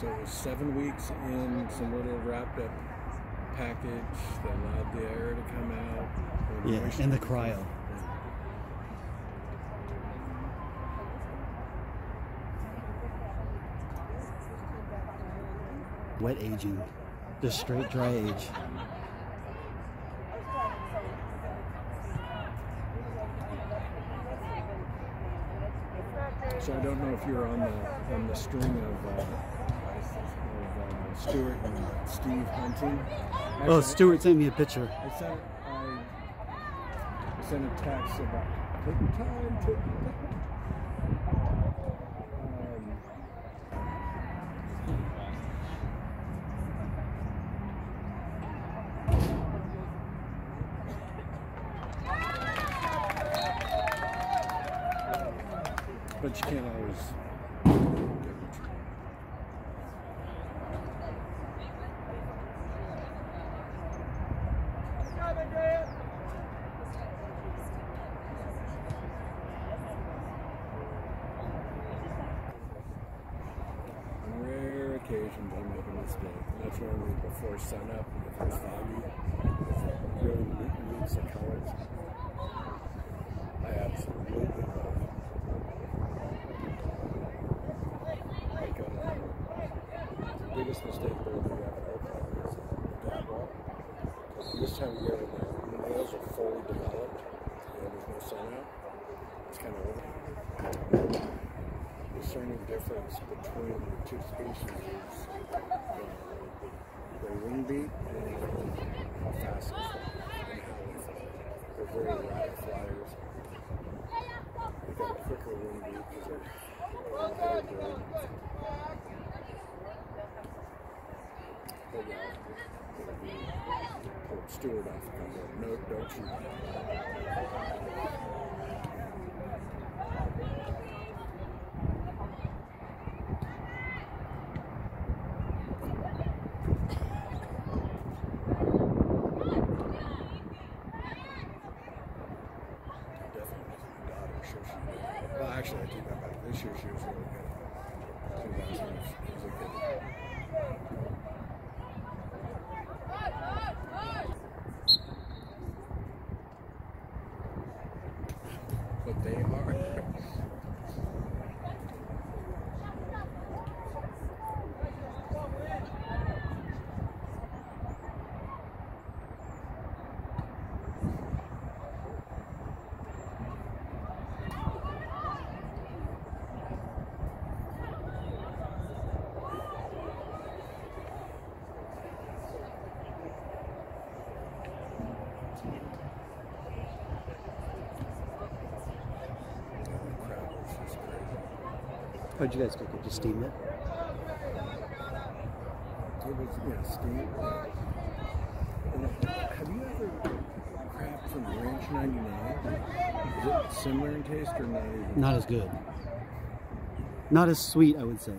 So it was seven weeks in some little wrapped up package that allowed the air to come out. Yeah, and the cryo. Wet aging. Just straight dry age. So I don't know if you're on the on the string of, uh, um, and Steve hunting. Oh, Stewart Stuart sent me a picture. I sent I, sent a text about your time, your time. Um, but you can't always. On rare occasions, I make a mistake. And that's normally before sunup, if it's foggy, if it really me- meets the colors. I absolutely love it. Like, uh, the biggest mistake bird we have in Oakland is the gadwall. Because this time of year, when the males are fully developed and there's no sun out, it's kind of over discerning difference between the two species is their wing beat and how fast they fly they fly. They're very erratic flyers. They got a quicker wing beat because they're lighter bird. But yeah, it'll be pull Stewart off the. Don't shoot. Definitely wasn't my daughter. Sure she did. Well, actually, I take that back. This year she was really good. 2000 was, was a good. But they are. The crowd was just crazy. How'd you guys cook it? Just steam it? It was, yeah, uh, have you ever crab from Ranch 99? Is it similar in taste or not even? Not as good. Not as sweet, I would say.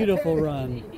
Beautiful run.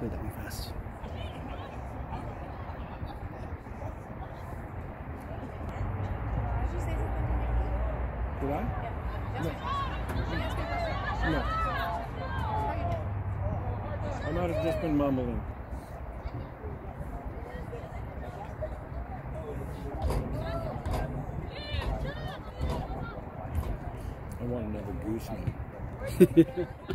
Played that one fast. Did I? No. No. I might have just been mumbling. I want another goose meat.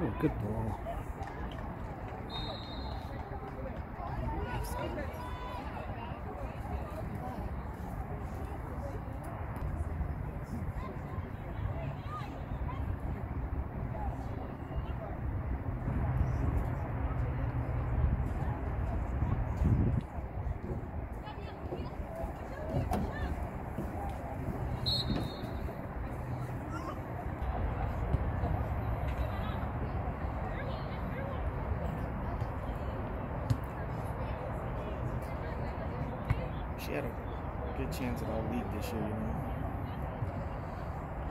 Oh, good ball. She had a good chance at all league this year, you know.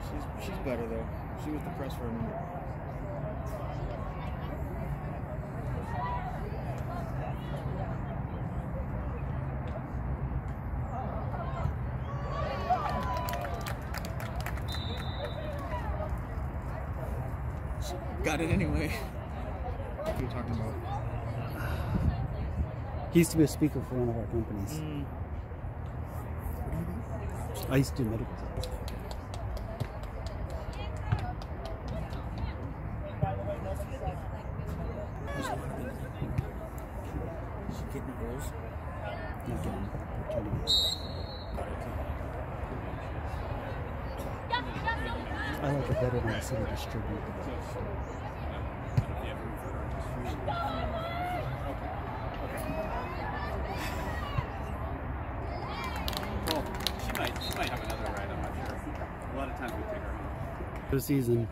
She's she's better though. She was depressed for a minute. She got it anyway. What are you talking about? He used to be a speaker for one of our companies. Mm. I used to do medical. She getting girls? Not getting opportunities. I like it better when I see the distributor. Well, she might, she might have another ride, I'm not sure. A lot of times we take her home. Good season.